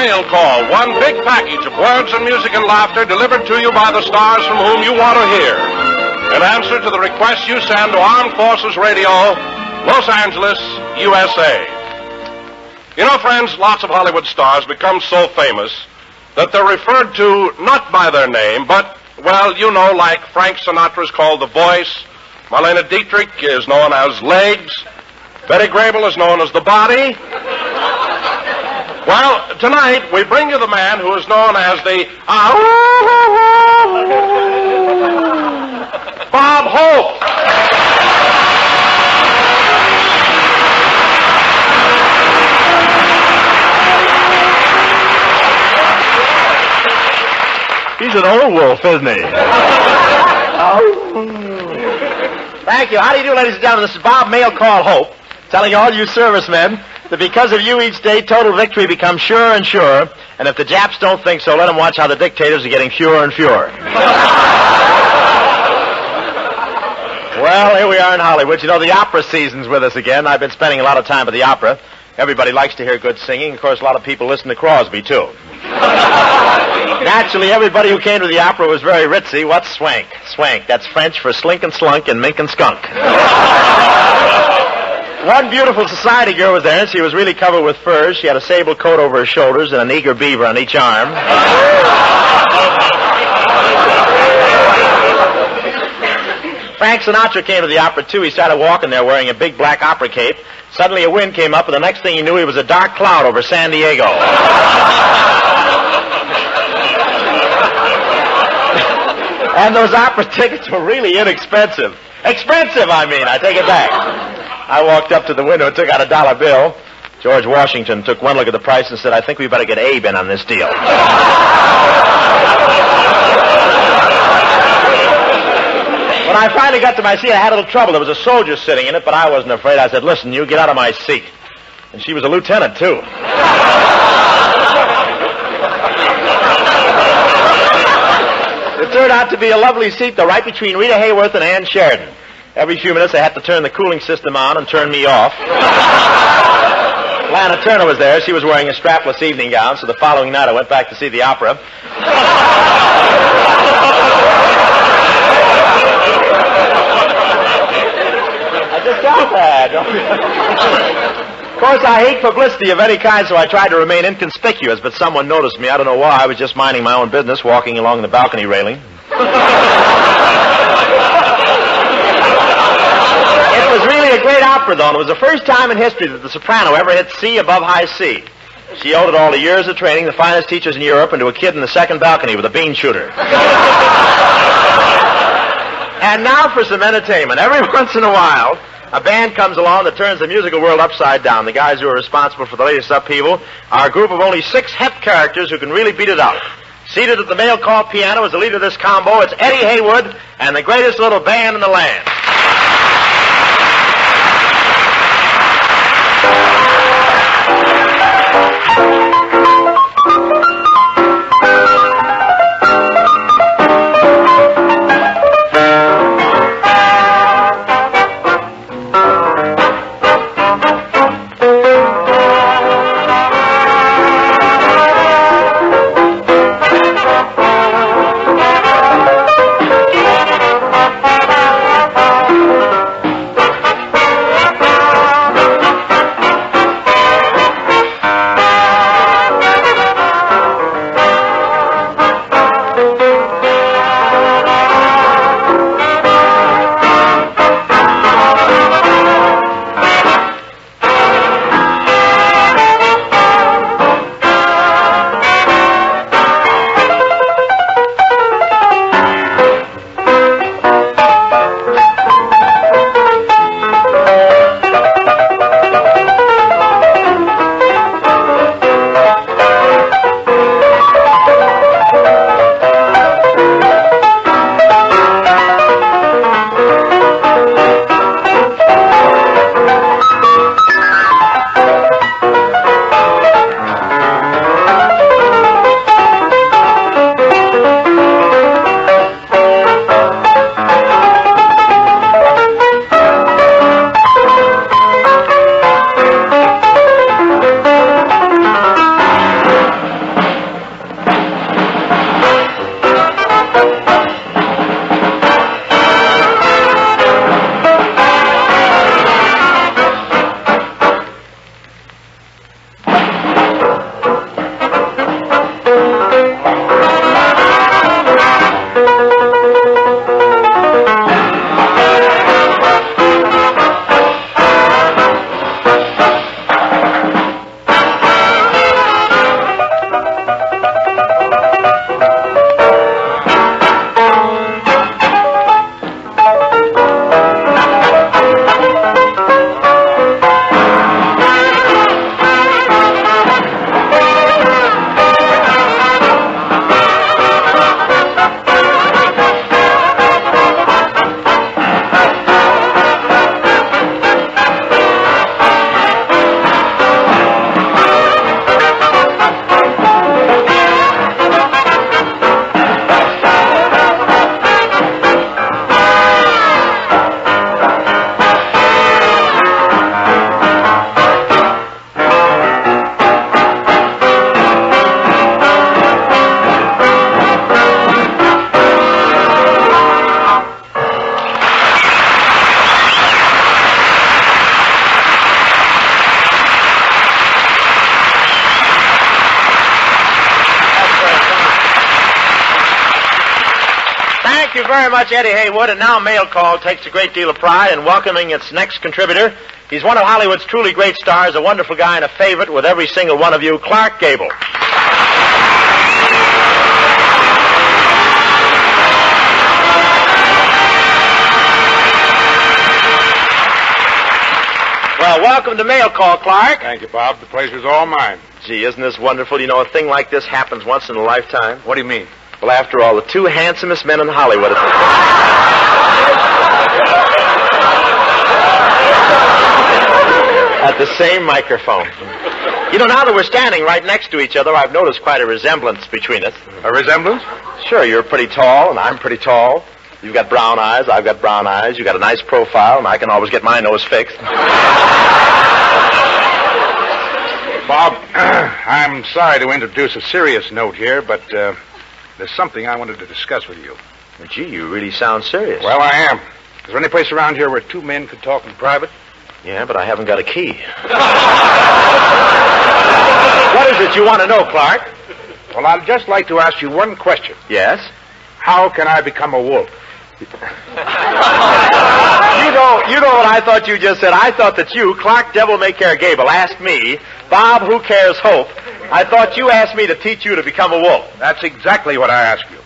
Mail Call, one big package of words and music and laughter delivered to you by the stars from whom you want to hear. In answer to the request you send to Armed Forces Radio, Los Angeles, USA. You know, friends, lots of Hollywood stars become so famous that they're referred to not by their name, but, well, you know, like Frank Sinatra's called The Voice, Marlene Dietrich is known as Legs, Betty Grable is known as The Body. Well, tonight we bring you the man who is known as the Bob Hope. He's an old wolf, isn't he? Thank you. How do you do, ladies and gentlemen? This is Bob Mail Call Hope, telling all you servicemen that because of you each day, total victory becomes surer and surer. And if the Japs don't think so, let them watch how the dictators are getting fewer and fewer. well, here we are in Hollywood. You know, the opera season's with us again. I've been spending a lot of time at the opera. Everybody likes to hear good singing. Of course, a lot of people listen to Crosby, too. Naturally, everybody who came to the opera was very ritzy. What's swank? Swank. That's French for slink and slunk and mink and skunk. One beautiful society girl was there, and she was really covered with furs. She had a sable coat over her shoulders and an eager beaver on each arm. Frank Sinatra came to the opera, too. He started walking there wearing a big black opera cape. Suddenly a wind came up, and the next thing he knew, he was a dark cloud over San Diego. and those opera tickets were really inexpensive. Expensive, I mean. I take it back. I walked up to the window and took out a dollar bill. George Washington took one look at the price and said, I think we better get Abe in on this deal. When I finally got to my seat, I had a little trouble. There was a soldier sitting in it, but I wasn't afraid. I said, Listen, you get out of my seat. And she was a lieutenant, too. It turned out to be a lovely seat, though, right between Rita Hayworth and Ann Sheridan. Every few minutes, they had to turn the cooling system on and turn me off. Lana Turner was there. She was wearing a strapless evening gown, so the following night I went back to see the opera. I just got that. of course, I hate publicity of any kind, so I tried to remain inconspicuous, but someone noticed me. I don't know why. I was just minding my own business, walking along the balcony railing. It was really a great opera, though, and it was the first time in history that the soprano ever hit C above high C. She owed it all to years of training, the finest teachers in Europe, and to a kid in the second balcony with a bean shooter. and now for some entertainment. Every once in a while, a band comes along that turns the musical world upside down. The guys who are responsible for the latest upheaval are a group of only six hep characters who can really beat it out. Seated at the mail call piano as the leader of this combo, it's Eddie Heywood and the greatest little band in the land. Much, Eddie Heywood. And now Mail Call takes a great deal of pride in welcoming its next contributor. He's one of Hollywood's truly great stars, a wonderful guy, and a favorite with every single one of you, Clark Gable. Well, welcome to Mail Call, Clark. Thank you, Bob. The pleasure's all mine. Gee, isn't this wonderful? You know, a thing like this happens once in a lifetime. What do you mean? Well, after all, the two handsomest men in Hollywood. At the same microphone. You know, now that we're standing right next to each other, I've noticed quite a resemblance between us. A resemblance? Sure, you're pretty tall, and I'm pretty tall. You've got brown eyes, I've got brown eyes. You've got a nice profile, and I can always get my nose fixed. Bob, I'm sorry to introduce a serious note here, but uh, there's something I wanted to discuss with you. Gee, you really sound serious. Well, I am. Is there any place around here where two men could talk in private? Yeah, but I haven't got a key. what is it you want to know, Clark? Well, I'd just like to ask you one question. Yes? How can I become a wolf? You know, you know what I thought you just said. I thought that you, Clark Devil May Care Gable, asked me, Bob, who cares Hope? I thought you asked me to teach you to become a wolf. That's exactly what I asked you.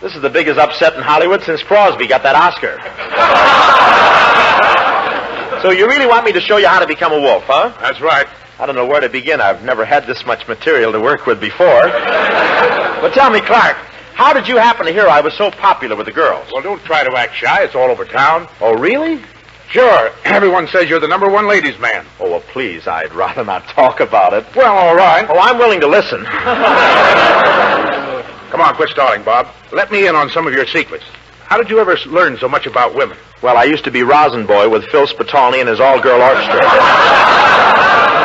This is the biggest upset in Hollywood since Crosby got that Oscar. so you really want me to show you how to become a wolf, huh? That's right. I don't know where to begin. I've never had this much material to work with before. but tell me, Clark, how did you happen to hear I was so popular with the girls? Well, don't try to act shy. It's all over town. Oh, really? Sure. Everyone says you're the number one ladies' man. Oh, well, please, I'd rather not talk about it. Well, all right. Oh, I'm willing to listen. Come on, quit stalling, Bob. Let me in on some of your secrets. How did you ever learn so much about women? well, I used to be rosin boy with Phil Spitalny and his all-girl orchestra.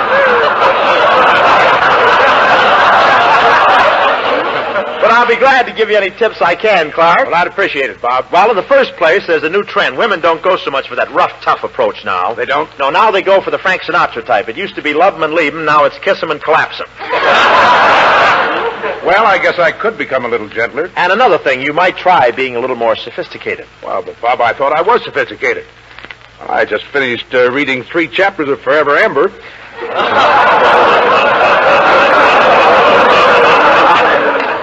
I'll be glad to give you any tips I can, Clark. Well, I'd appreciate it, Bob. Well, in the first place, there's a new trend. Women don't go so much for that rough, tough approach now. They don't? No, now they go for the Frank Sinatra type. It used to be love 'em and leave 'em. Now it's kiss 'em and collapse 'em. Well, I guess I could become a little gentler. And another thing, you might try being a little more sophisticated. Well, but Bob, I thought I was sophisticated. I just finished uh, reading three chapters of Forever Amber.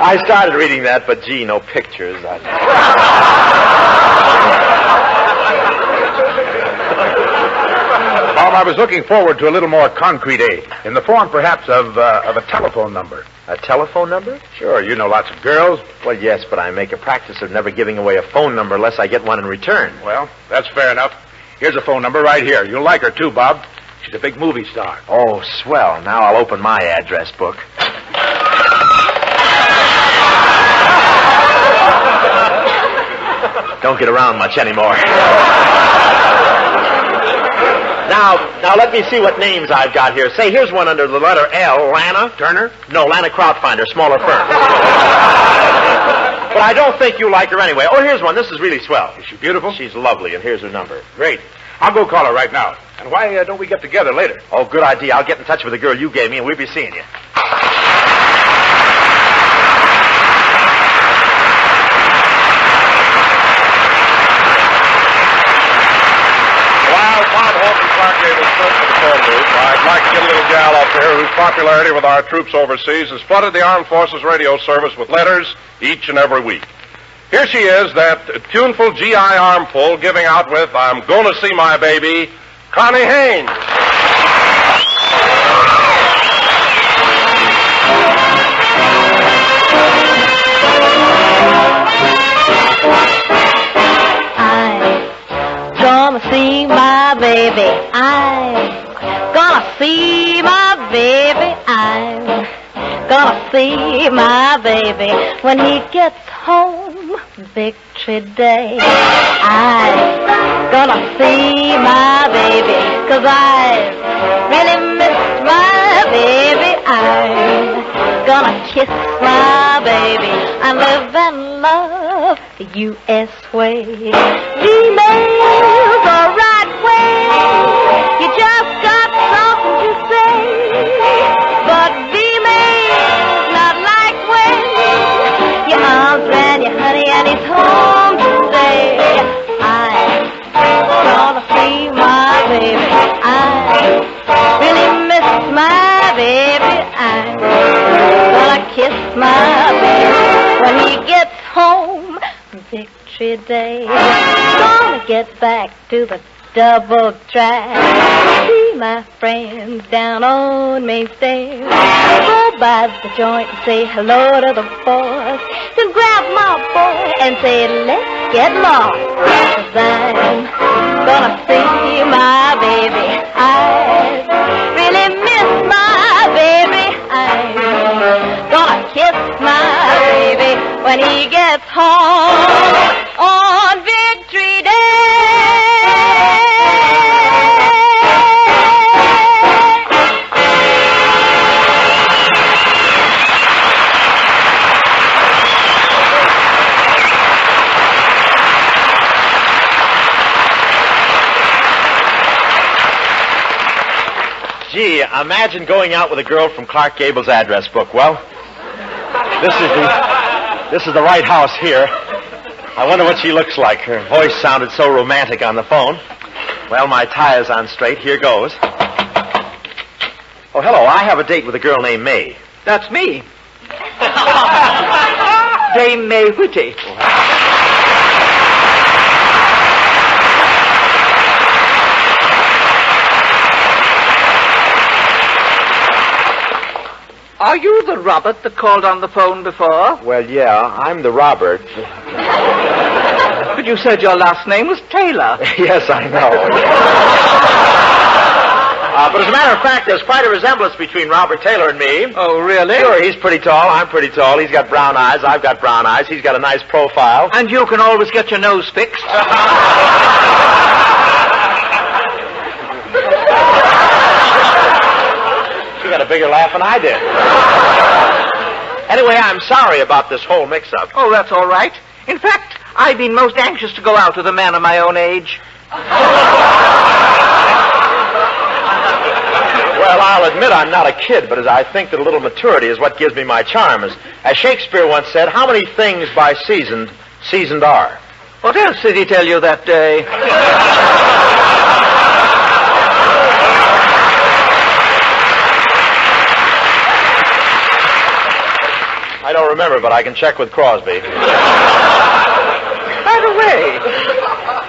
I started reading that, but gee, no pictures. I... Bob, I was looking forward to a little more concrete aid, in the form perhaps of uh, of a telephone number. A telephone number? Sure, you know lots of girls. Well, yes, but I make a practice of never giving away a phone number unless I get one in return. Well, that's fair enough. Here's a phone number right here. You'll like her too, Bob. She's a big movie star. Oh, swell. Now I'll open my address book. Don't get around much anymore. Now, now let me see what names I've got here. Say, here's one under the letter L. Lana Turner? No, Lana Krautfinder, smaller firm. but I don't think you like her anyway. Oh, here's one. This is really swell. Is she beautiful? She's lovely, and here's her number. Great. I'll go call her right now. And why uh, don't we get together later? Oh, good idea. I'll get in touch with the girl you gave me, and we'll be seeing you. While Bob Hope and Clark Gable search booth, I'd like to get a little gal up here whose popularity with our troops overseas has flooded the Armed Forces radio service with letters each and every week. Here she is, that tuneful GI armful, giving out with I'm Gonna See My Baby, Connie Haines. I'm gonna see my baby. Gonna see my baby. I'm gonna see my baby when he gets home. Victory Day. I'm gonna see my baby. Cause I really missed my baby. I'm gonna kiss my baby and live and love the U.S. way. Email's the right way. You just Victory Day. Gonna get back to the double track. See my friends down on Main Stage. Go by the joint and say hello to the boys. Then grab my boy and say, let's get lost. Cause I'm gonna see my baby. I really when he gets home on Victory Day. Gee, imagine going out with a girl from Clark Gable's address book. Well, this is the this is the right house here. I wonder what she looks like. Her voice sounded so romantic on the phone. Well, my tie is on straight. Here goes. Oh, hello. I have a date with a girl named May. That's me. Dame May Whitty. Are you the Robert that called on the phone before? Well, yeah, I'm the Robert. But you said your last name was Taylor. yes, I know. uh, but as a matter of fact, there's quite a resemblance between Robert Taylor and me. Oh, really? Sure, he's pretty tall. I'm pretty tall. He's got brown eyes. I've got brown eyes. He's got a nice profile. And you can always get your nose fixed. She got a bigger laugh than I did. anyway, I'm sorry about this whole mix-up. Oh, that's all right. In fact, I've been most anxious to go out with a man of my own age. Well, I'll admit I'm not a kid, but as I think that a little maturity is what gives me my charm. As, as Shakespeare once said, how many things by seasoned, seasoned are? What else did he tell you that day? Don't remember, but I can check with Crosby. By the way,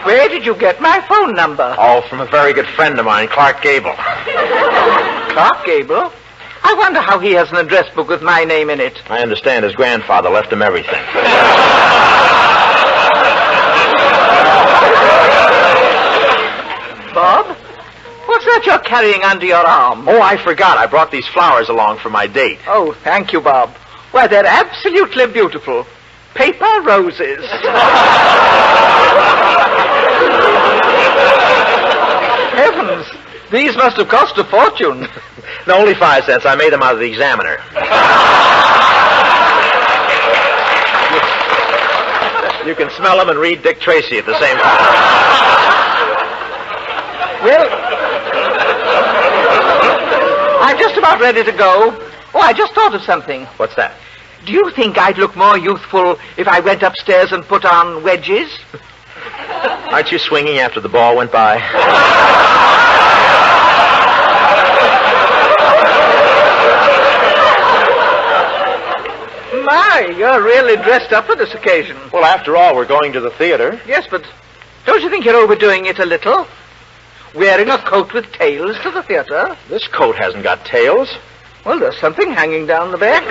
where did you get my phone number? Oh, from a very good friend of mine, Clark Gable. Clark Gable? I wonder how he has an address book with my name in it. I understand his grandfather left him everything. Bob? What's that you're carrying under your arm? Oh, I forgot. I brought these flowers along for my date. Oh, thank you, Bob. Why, they're absolutely beautiful. Paper roses. Heavens, these must have cost a fortune. No, only five cents. I made them out of the Examiner. You can smell them and read Dick Tracy at the same time. Well, I'm just about ready to go. Oh, I just thought of something. What's that? Do you think I'd look more youthful if I went upstairs and put on wedges? Aren't you swinging after the ball went by? My, you're really dressed up for this occasion. Well, after all, we're going to the theater. Yes, but don't you think you're overdoing it a little? Wearing a coat with tails to the theater? This coat hasn't got tails. Well, there's something hanging down the back.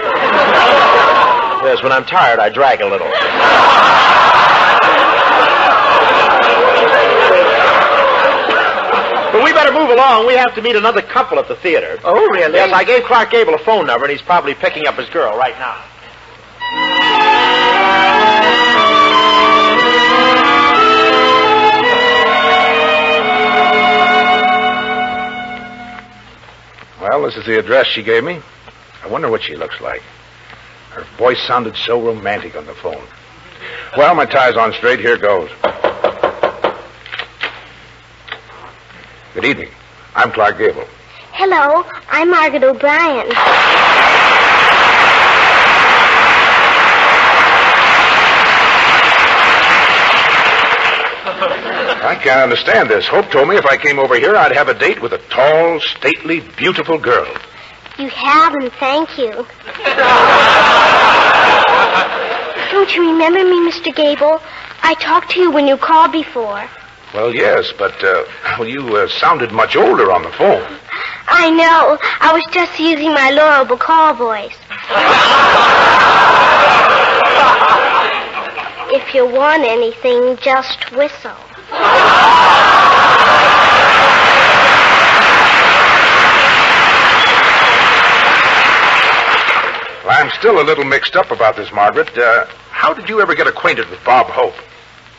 Yes, when I'm tired, I drag a little. But we better move along. We have to meet another couple at the theater. Oh, really? Yes, I gave Clark Gable a phone number, and he's probably picking up his girl right now. Well, this is the address she gave me. I wonder what she looks like. Her voice sounded so romantic on the phone. Well, my tie's on straight. Here goes. Good evening. I'm Clark Gable. Hello, I'm Margaret O'Brien. I can't understand this. Hope told me if I came over here, I'd have a date with a tall, stately, beautiful girl. You have, and thank you. Don't you remember me, Mr. Gable? I talked to you when you called before. Well, yes, but uh, well, you uh, sounded much older on the phone. I know. I was just using my Lauren Bacall voice. if you want anything, just whistle. Well, I'm still a little mixed up about this, Margaret. Uh, how did you ever get acquainted with Bob Hope?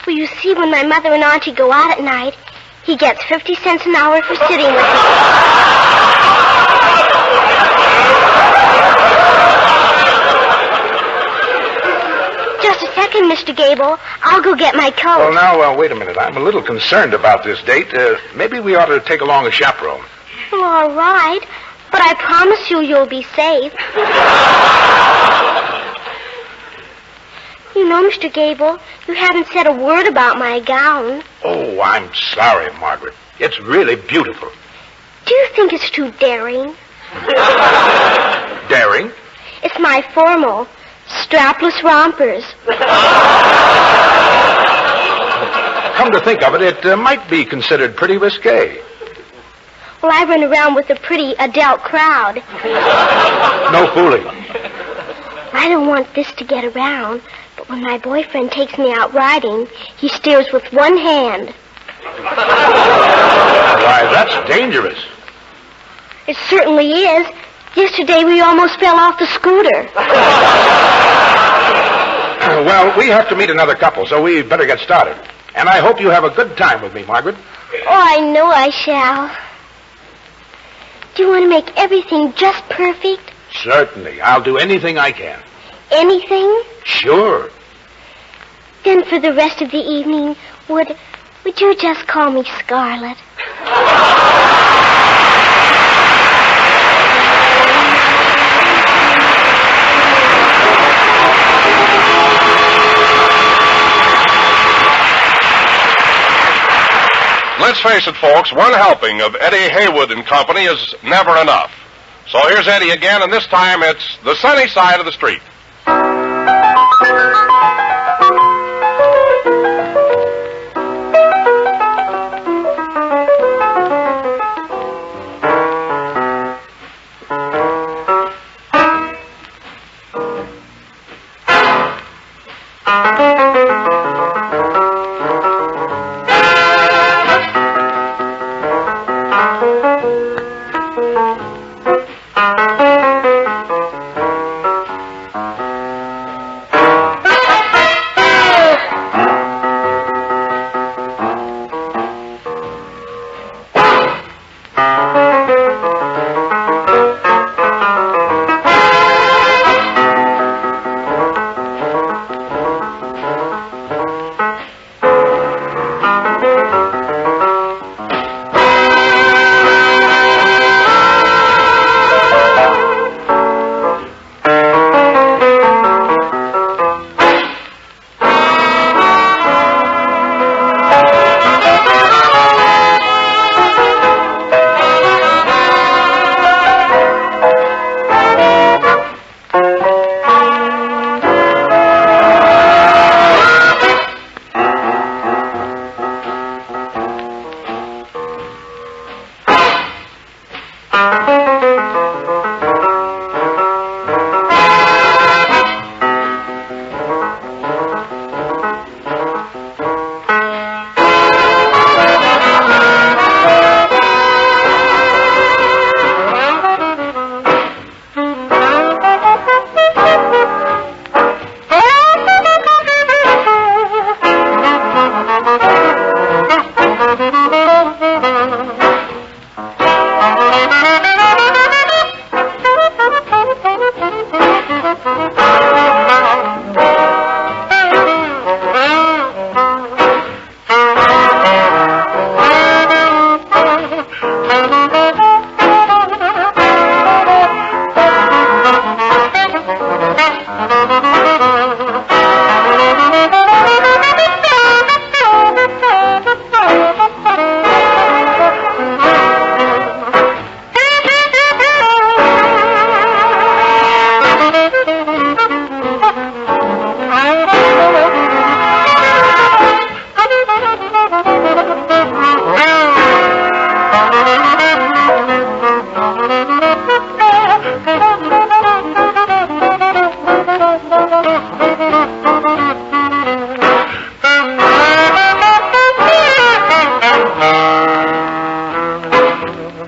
Well, you see, when my mother and auntie go out at night, he gets 50 cents an hour for sitting with me. Mr. Gable. I'll go get my coat. Well, now, uh, wait a minute. I'm a little concerned about this date. Uh, maybe we ought to take along a chaperone. Well, all right. But I promise you you'll be safe. you know, Mr. Gable, you haven't said a word about my gown. Oh, I'm sorry, Margaret. It's really beautiful. Do you think it's too daring? Daring? It's my formal. Strapless rompers. Come to think of it, it uh, might be considered pretty risque. Well, I run around with a pretty adult crowd. No fooling. I don't want this to get around, but when my boyfriend takes me out riding, he steers with one hand. Why, that's dangerous. It certainly is. Yesterday we almost fell off the scooter. Oh, well, we have to meet another couple, so we better get started. And I hope you have a good time with me, Margaret. Oh, I know I shall. Do you want to make everything just perfect? Certainly. I'll do anything I can. Anything? Sure. Then for the rest of the evening, would would you just call me Scarlet? Let's face it, folks, one helping of Eddie Heywood and Company is never enough. So here's Eddie again, and this time it's the sunny side of the street.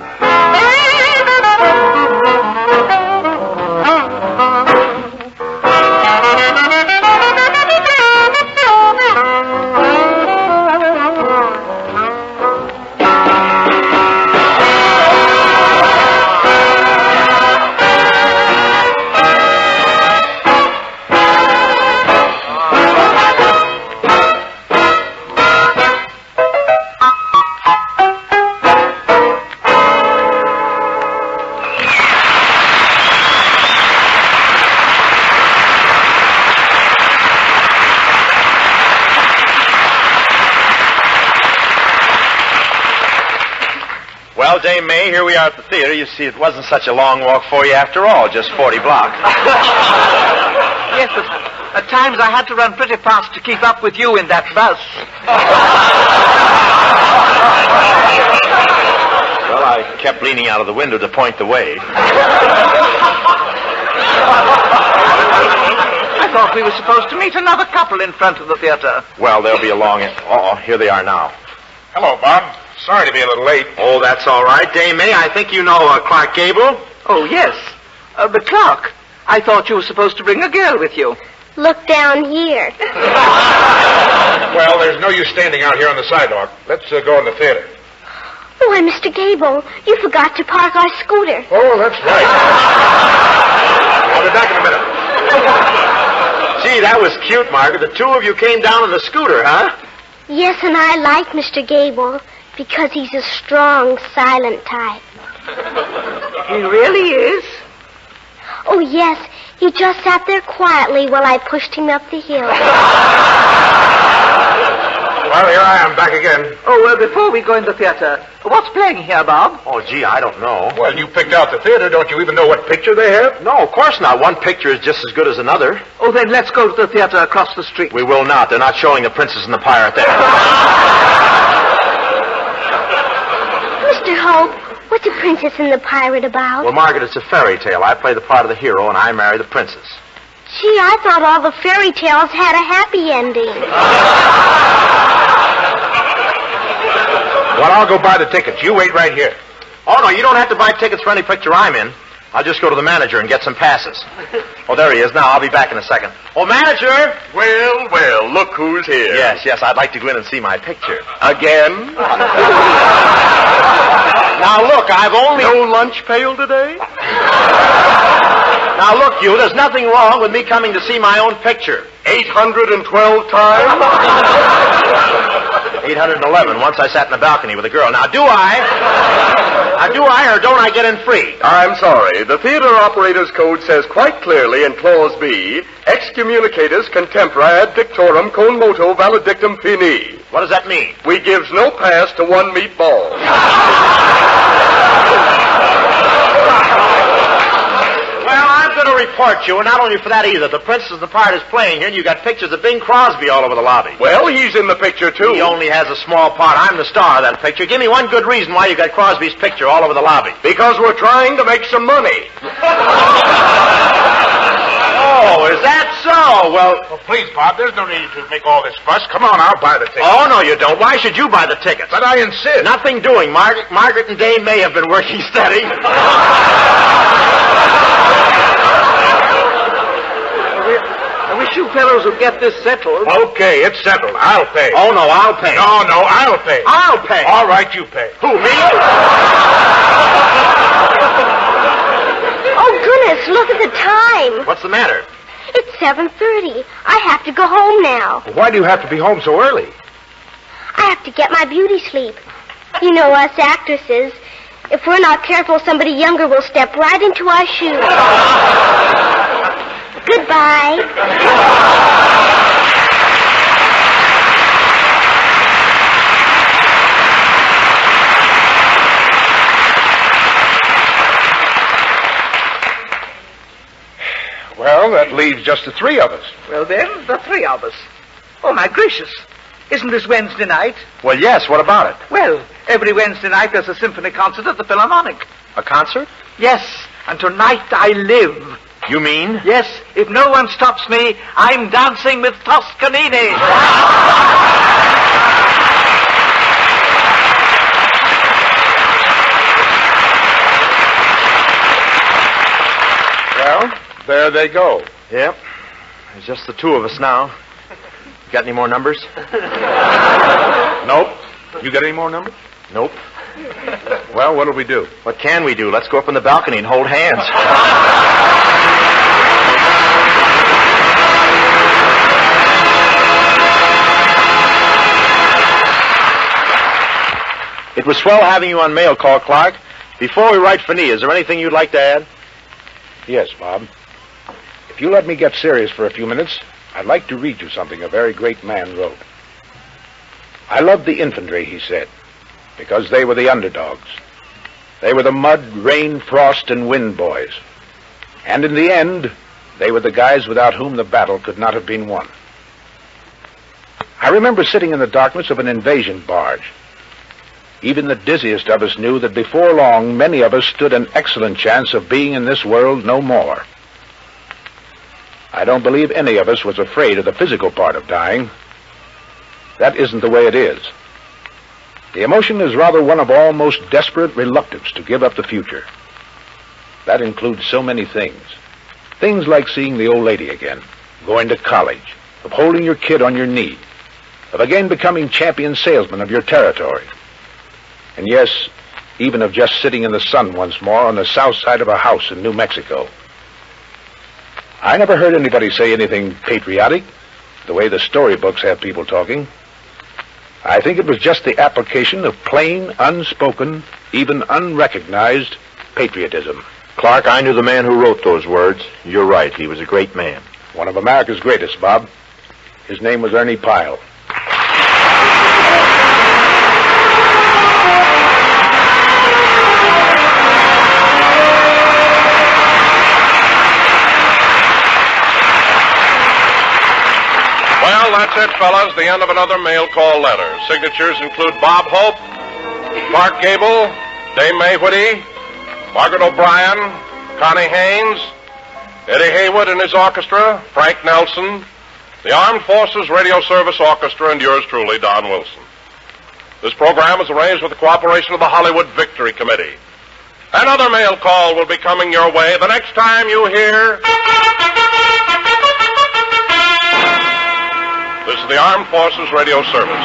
Well, You see, it wasn't such a long walk for you after all, just 40 blocks. Yes, but at times I had to run pretty fast to keep up with you in that bus. Well, I kept leaning out of the window to point the way. I thought we were supposed to meet another couple in front of the theater. Well, they'll be along. In... Oh, here they are now. Hello, Bob. Sorry to be a little late. Oh, that's all right. Dame May, I think you know uh, Clark Gable. Oh, yes. Uh, but Clark, I thought you were supposed to bring a girl with you. Look down here. Well, there's no use standing out here on the sidewalk. Let's uh, go in the theater. Why, Mr. Gable, you forgot to park our scooter. Oh, that's right. I'll be back in a minute. Gee, that was cute, Margaret. The two of you came down on the scooter, huh? Yes, and I like Mr. Gable because he's a strong, silent type. He really is. Oh, yes, he just sat there quietly while I pushed him up the hill. Well, here I am, back again. Oh, well, before we go in the theater, what's playing here, Bob? Oh, gee, I don't know. Well, you picked out the theater. Don't you even know what picture they have? No, of course not. One picture is just as good as another. Oh, then let's go to the theater across the street. We will not. They're not showing the Princess and the Pirate there. Mr. Hope, what's The princess and the pirate about? well, Margaret, it's a fairy tale. I play the part of the hero, and I marry the princess. Gee, I thought all the fairy tales had a happy ending. Well, I'll go buy the tickets. You wait right here. Oh, no, you don't have to buy tickets for any picture I'm in. I'll just go to the manager and get some passes. Oh, there he is now. I'll be back in a second. Oh, manager! Well, well, look who's here. Yes, yes, I'd like to go in and see my picture. Again? Now, look, I've only... No lunch pail today? Now, look, you, there's nothing wrong with me coming to see my own picture. 812 times? 811, once I sat in the balcony with a girl. Now, do I? Now, do I or don't I get in free? I'm sorry. The theater operator's code says quite clearly in Clause B, excommunicatus contempore ad dictorum con moto valedictum fini. What does that mean? We gives no pass to one meatball. Well, I'm going to report you, and not only for that either. The Princess and the Pirate is playing here, and you've got pictures of Bing Crosby all over the lobby. Well, he's in the picture, too. He only has a small part. I'm the star of that picture. Give me one good reason why you've got Crosby's picture all over the lobby. Because we're trying to make some money. Oh, is that so? Well, Well, please, Bob, there's no need to make all this fuss. Come on, I'll buy the tickets. oh, no, you don't. Why should you buy the tickets? But I insist. Nothing doing. Margaret, Margaret and Dame May have been working steady. I wish you fellows would get this settled. Okay, it's settled. I'll pay. Oh, no, I'll pay. No, no, I'll pay. I'll pay. All right, you pay. Who, me? Oh, goodness, look at the time. What's the matter? It's 7.30. I have to go home now. Why do you have to be home so early? I have to get my beauty sleep. You know us actresses. If we're not careful, somebody younger will step right into our shoes. Goodbye. Well, that leaves just the three of us. Well, then, the three of us. Oh, my gracious. Isn't this Wednesday night? Well, yes, what about it? Well, every Wednesday night there's a symphony concert at the Philharmonic. A concert? Yes, and tonight I live. You mean? Yes, if no one stops me, I'm dancing with Toscanini. There they go. Yep. There's just the two of us now. Got any more numbers? nope. You got any more numbers? Nope. Well, what'll we do? What can we do? Let's go up on the balcony and hold hands. It was swell having you on mail call, Clark. Before we write for is there anything you'd like to add? Yes, Bob. If you let me get serious for a few minutes, I'd like to read you something a very great man wrote. I loved the infantry, he said, because they were the underdogs. They were the mud, rain, frost, and wind boys. And in the end, they were the guys without whom the battle could not have been won. I remember sitting in the darkness of an invasion barge. Even the dizziest of us knew that before long, many of us stood an excellent chance of being in this world no more. I don't believe any of us was afraid of the physical part of dying. That isn't the way it is. The emotion is rather one of almost desperate reluctance to give up the future. That includes so many things. Things like seeing the old lady again, going to college, of holding your kid on your knee, of again becoming champion salesman of your territory. And yes, even of just sitting in the sun once more on the south side of a house in New Mexico. I never heard anybody say anything patriotic, the way the storybooks have people talking. I think it was just the application of plain, unspoken, even unrecognized patriotism. Clark, I knew the man who wrote those words. You're right. He was a great man. One of America's greatest, Bob. His name was Ernie Pyle. That's it, fellas. The end of another mail call letter. Signatures include Bob Hope, Clark Gable, Dame May Whitty, Margaret O'Brien, Connie Haines, Eddie Heywood and his orchestra, Frank Nelson, the Armed Forces Radio Service Orchestra, and yours truly, Don Wilson. This program is arranged with the cooperation of the Hollywood Victory Committee. Another mail call will be coming your way the next time you hear. This is the Armed Forces Radio Service.